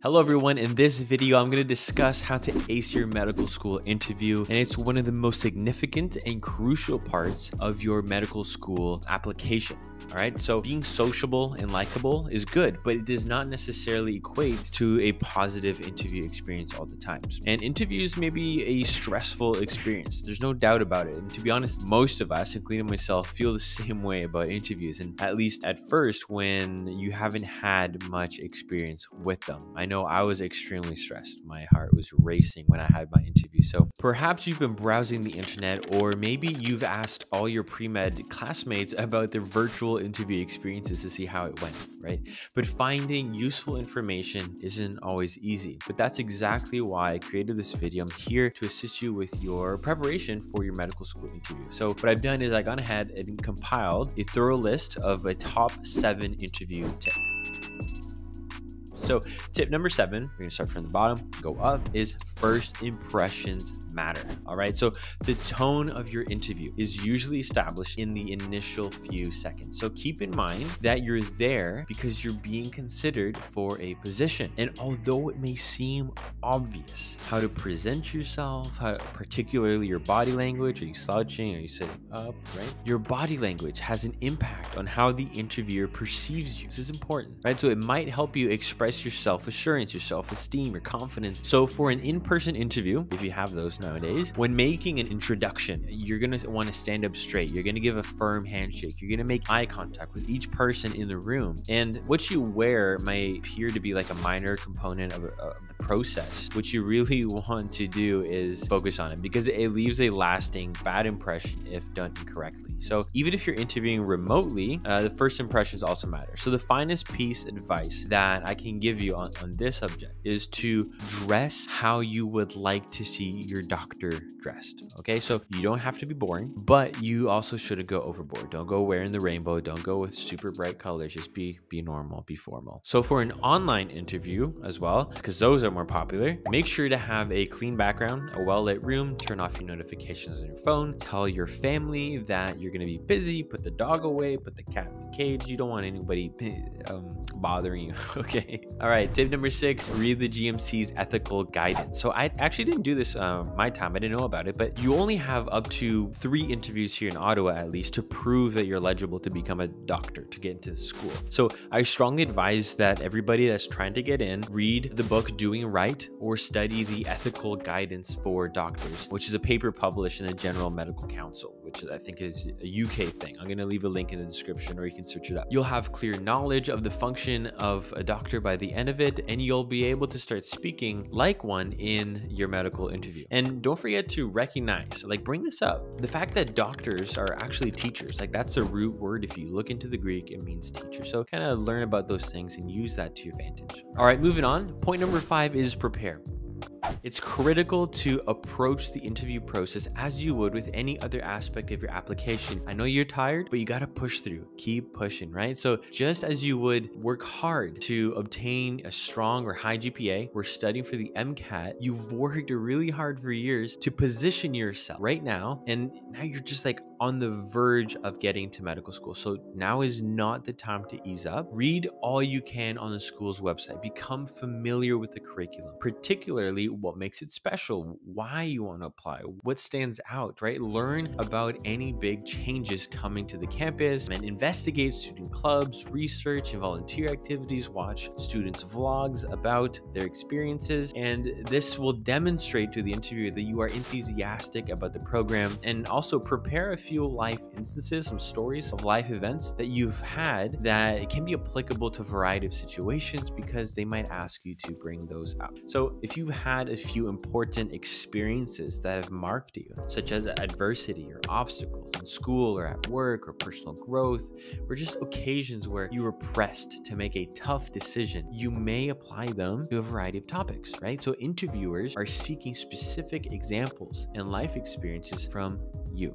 Hello everyone, in this video I'm going to discuss how to ace your medical school interview and it's one of the most significant and crucial parts of your medical school application. Alright, so being sociable and likable is good, but it does not necessarily equate to a positive interview experience all the times. And interviews may be a stressful experience, there's no doubt about it. And to be honest, most of us, including myself, feel the same way about interviews, and at least at first when you haven't had much experience with them. I know I was extremely stressed. My heart was racing when I had my interview. So perhaps you've been browsing the internet, or maybe you've asked all your pre med classmates about their virtual interview experiences to see how it went, right? But finding useful information isn't always easy. But that's exactly why I created this video. I'm here to assist you with your preparation for your medical school interview. So what I've done is I've gone ahead and compiled a thorough list of a top seven interview tips. So, tip number seven, we're gonna start from the bottom, go up, is first impressions matter. All right. So, the tone of your interview is usually established in the initial few seconds. So, keep in mind that you're there because you're being considered for a position. And although it may seem obvious how to present yourself, how, particularly your body language, are you slouching, are you sitting up, right? Your body language has an impact on how the interviewer perceives you. This is important, right? So, it might help you express your self assurance, your self esteem, your confidence. So, for an in person interview, if you have those nowadays, when making an introduction, you're going to want to stand up straight. You're going to give a firm handshake. You're going to make eye contact with each person in the room. And what you wear might appear to be like a minor component of, of the process. What you really want to do is focus on it because it leaves a lasting bad impression if done incorrectly. So, even if you're interviewing remotely, uh, the first impressions also matter. So, the finest piece of advice that I can give give you on, on this subject is to dress how you would like to see your doctor dressed. Okay, so you don't have to be boring, but you also shouldn't go overboard. Don't go wearing the rainbow. Don't go with super bright colors. Just be be normal, be formal. So for an online interview as well, because those are more popular, make sure to have a clean background, a well-lit room, turn off your notifications on your phone, tell your family that you're gonna be busy, put the dog away, put the cat in the cage. You don't want anybody um, bothering you. Okay. All right, tip number six read the GMC's ethical guidance. So, I actually didn't do this uh, my time, I didn't know about it, but you only have up to three interviews here in Ottawa at least to prove that you're eligible to become a doctor to get into the school. So, I strongly advise that everybody that's trying to get in read the book Doing Right or study the ethical guidance for doctors, which is a paper published in the General Medical Council, which I think is a UK thing. I'm going to leave a link in the description or you can search it up. You'll have clear knowledge of the function of a doctor by the end of it, and you'll be able to start speaking like one in your medical interview. And don't forget to recognize, like, bring this up the fact that doctors are actually teachers. Like, that's the root word. If you look into the Greek, it means teacher. So, kind of learn about those things and use that to your advantage. All right, moving on. Point number five is prepare. It's critical to approach the interview process as you would with any other aspect of your application. I know you're tired, but you got to push through. Keep pushing, right? So, just as you would work hard to obtain a strong or high GPA, we're studying for the MCAT, you've worked really hard for years to position yourself right now. And now you're just like on the verge of getting to medical school. So, now is not the time to ease up. Read all you can on the school's website, become familiar with the curriculum, particularly what makes it special, why you want to apply, what stands out, right? Learn about any big changes coming to the campus and investigate student clubs, research, and volunteer activities. Watch students' vlogs about their experiences. And this will demonstrate to the interviewer that you are enthusiastic about the program and also prepare a few life instances, some stories of life events that you've had that it can be applicable to a variety of situations because they might ask you to bring those out. So if you've had a few important experiences that have marked you, such as adversity or obstacles in school or at work or personal growth, or just occasions where you were pressed to make a tough decision, you may apply them to a variety of topics, right? So, interviewers are seeking specific examples and life experiences from you.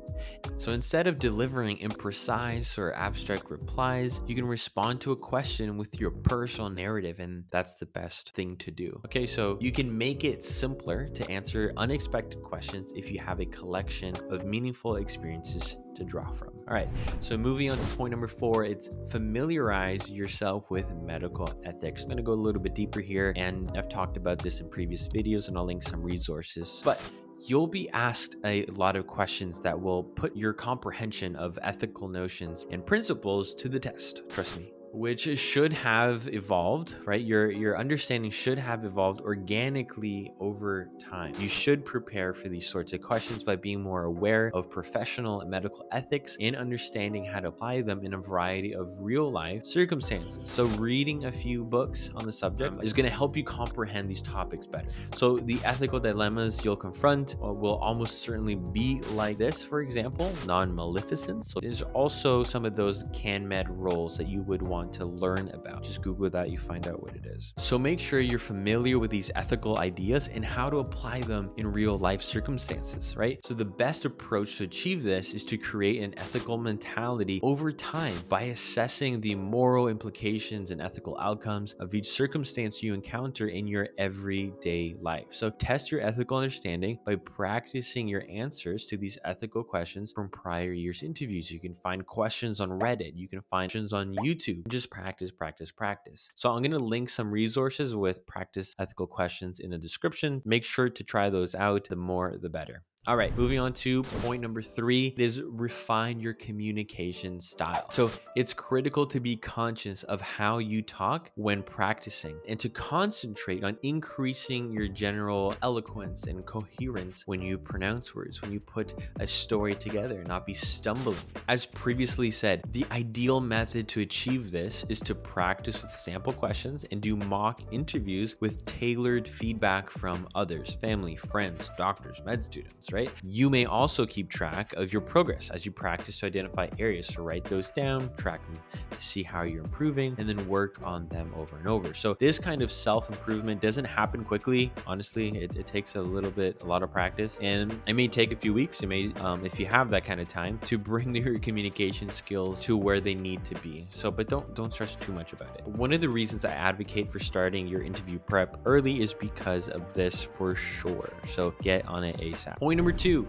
So instead of delivering imprecise or abstract replies, you can respond to a question with your personal narrative, and that's the best thing to do. Okay, so you can make it simpler to answer unexpected questions if you have a collection of meaningful experiences to draw from. All right, so moving on to point number four, it's familiarize yourself with medical ethics. I'm gonna go a little bit deeper here, and I've talked about this in previous videos, and I'll link some resources. But you'll be asked a lot of questions that will put your comprehension of ethical notions and principles to the test. Trust me which should have evolved, right? Your your understanding should have evolved organically over time. You should prepare for these sorts of questions by being more aware of professional and medical ethics and understanding how to apply them in a variety of real life circumstances. So reading a few books on the subject is going to help you comprehend these topics better. So the ethical dilemmas you'll confront uh, will almost certainly be like this, for example, non-maleficence. So there's also some of those CanMed roles that you would want to learn about. Just Google that, you find out what it is. So make sure you're familiar with these ethical ideas and how to apply them in real life circumstances, right? So the best approach to achieve this is to create an ethical mentality over time by assessing the moral implications and ethical outcomes of each circumstance you encounter in your everyday life. So test your ethical understanding by practicing your answers to these ethical questions from prior year's interviews. You can find questions on Reddit, you can find questions on YouTube just practice, practice, practice. So I'm going to link some resources with practice ethical questions in the description. Make sure to try those out. The more, the better. All right, moving on to point number three is refine your communication style. So it's critical to be conscious of how you talk when practicing and to concentrate on increasing your general eloquence and coherence when you pronounce words, when you put a story together, not be stumbling. As previously said, the ideal method to achieve this is to practice with sample questions and do mock interviews with tailored feedback from others, family, friends, doctors, med students, right? You may also keep track of your progress as you practice to identify areas. So write those down, track them to see how you're improving, and then work on them over and over. So this kind of self-improvement doesn't happen quickly. Honestly, it, it, takes a little bit, a lot of practice, and it may take a few weeks. It may, um, if you have that kind of time, to bring your communication skills to where they need to be. So, but don't don't stress too much about it. One of the reasons I advocate for starting your interview prep early is because of this for sure. So get on it ASAP. Point number two,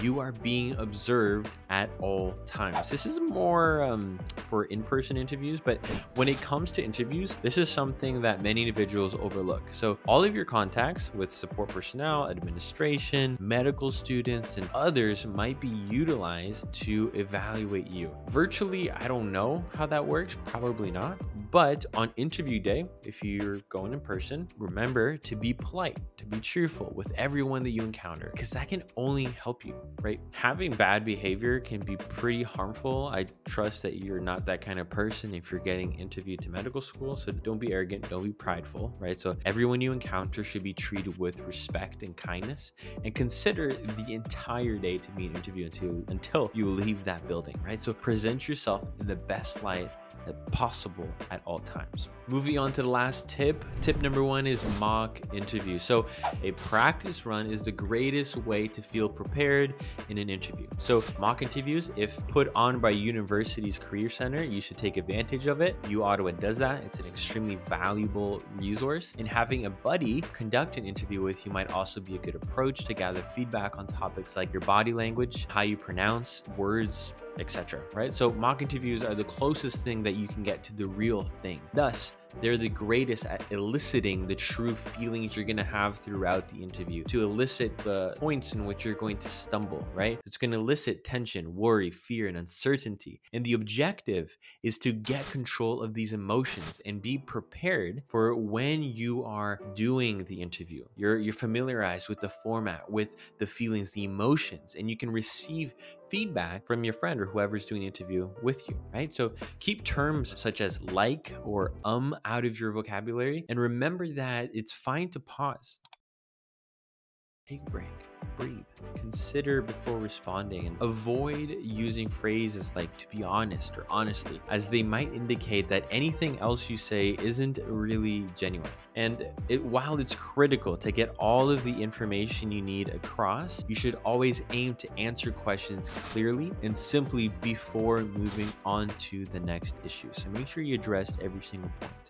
you are being observed at all times. This is more um, for in person interviews, but when it comes to interviews, this is something that many individuals overlook. So, all of your contacts with support personnel, administration, medical students, and others might be utilized to evaluate you. Virtually, I don't know how that works, probably not. But on interview day, if you're going in person, remember to be polite, to be cheerful with everyone that you encounter, because that can only help you, right? Having bad behavior can be pretty harmful. I trust that you're not that kind of person if you're getting interviewed to medical school. So don't be arrogant, don't be prideful, right? So everyone you encounter should be treated with respect and kindness and consider the entire day to be an interview until, until you leave that building, right? So present yourself in the best light possible at all times. Moving on to the last tip. Tip number one is mock interview. So a practice run is the greatest way to feel prepared in an interview. So mock interviews, if put on by university's career center, you should take advantage of it. U Ottawa does that. It's an extremely valuable resource. And having a buddy conduct an interview with you might also be a good approach to gather feedback on topics like your body language, how you pronounce words, etc. Right? So mock interviews are the closest thing that you can get to the real thing. Thus, they're the greatest at eliciting the true feelings you're going to have throughout the interview to elicit the points in which you're going to stumble, right? It's going to elicit tension, worry, fear, and uncertainty. And the objective is to get control of these emotions and be prepared for when you are doing the interview. You're, you're familiarized with the format, with the feelings, the emotions, and you can receive feedback from your friend or whoever's doing the interview with you, right? So keep terms such as like or um out of your vocabulary and remember that it's fine to pause. take a break breathe, consider before responding, and avoid using phrases like to be honest or honestly, as they might indicate that anything else you say isn't really genuine. And it, while it's critical to get all of the information you need across, you should always aim to answer questions clearly and simply before moving on to the next issue. So make sure you address every single point.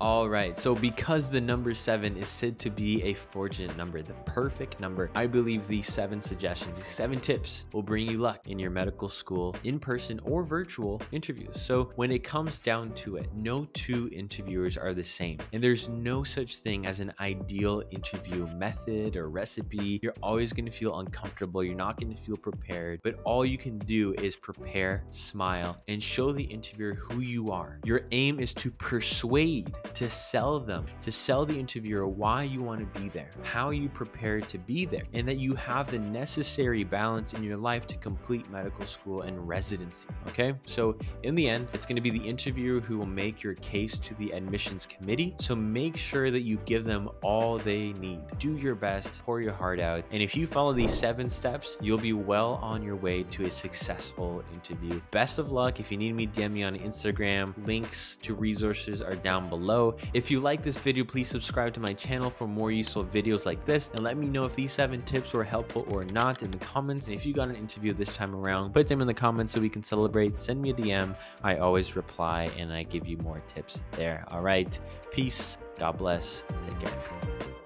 All right, so because the number seven is said to be a fortunate number, the perfect number, I believe these seven suggestions, these seven tips will bring you luck in your medical school, in person or virtual interviews. So when it comes down to it, no two interviewers are the same, and there's no such thing as an ideal interview method or recipe. You're always going to feel uncomfortable, you're not going to feel prepared, but all you can do is prepare, smile, and show the interviewer who you are. Your aim is to persuade need to sell them, to sell the interviewer why you want to be there, how you prepared to be there, and that you have the necessary balance in your life to complete medical school and residency. Okay, so in the end, it's going to be the interviewer who will make your case to the admissions committee. So make sure that you give them all they need. Do your best, pour your heart out, and if you follow these seven steps, you'll be well on your way to a successful interview. Best of luck. If you need me, DM me on Instagram. Links to resources are down below. If you like this video, please subscribe to my channel for more useful videos like this and let me know if these seven tips were helpful or not in the comments. And if you got an interview this time around, put them in the comments so we can celebrate. Send me a DM. I always reply and I give you more tips there. All right. Peace. God bless. Take care.